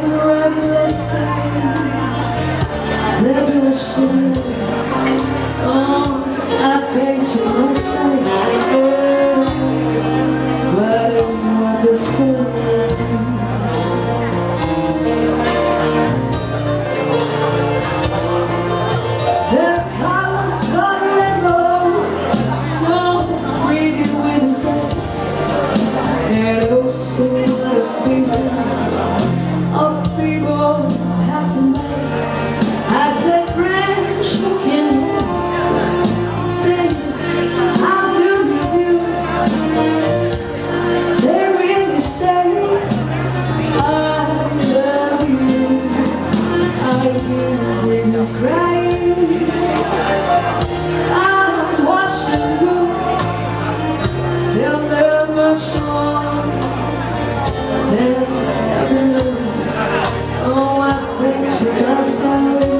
Breathless The ocean Oh, I think to myself What a The colors of rainbow, so pretty when it's and also the faces of Oh, I think to myself,